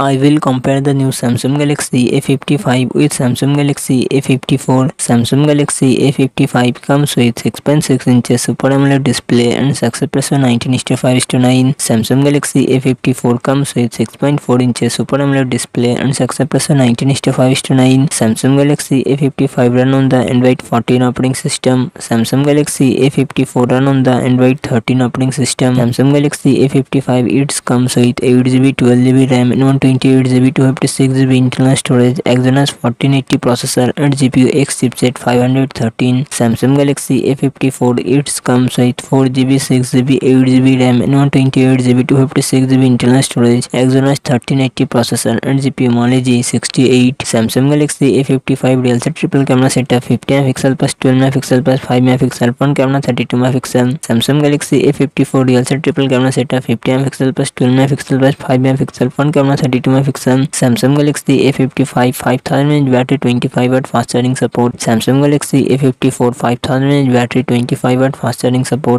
I will compare the new Samsung Galaxy A55 with Samsung Galaxy A54. Samsung Galaxy A55 comes with 6.6 inches Super AMOLED display and aspect ratio 19:5:9. Samsung Galaxy A54 comes with 6.4 inches Super AMOLED display and aspect ratio 19:5:9. Samsung Galaxy A55 run on the Android 14 operating system. Samsung Galaxy A54 run on the Android 13 operating system. Samsung Galaxy A55 it comes with 8GB, 12GB RAM and 1 28GB, 256GB internal storage, Exynos 1480 processor and GPU Xclipse 513. Samsung Galaxy A54 it comes with 4GB, 6GB, 8GB RAM and 128GB, 256GB internal storage, Exynos 1380 processor and GPU Mali G68. Samsung Galaxy A55 real set triple camera setup 50 MP plus 12 MP plus 5 MP front camera 32 MP. Samsung Galaxy A54 real set triple camera setup 50 MP plus 12 MP plus 5 MP front camera 32 thirty two megapixel Samsung Galaxy A fifty five battery twenty five watt fast charging support Samsung Galaxy A fifty four five thousand battery twenty five watt fast charging support